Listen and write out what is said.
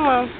Tamam.